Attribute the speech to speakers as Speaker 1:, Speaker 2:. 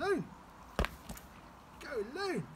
Speaker 1: alone. Go, Loon!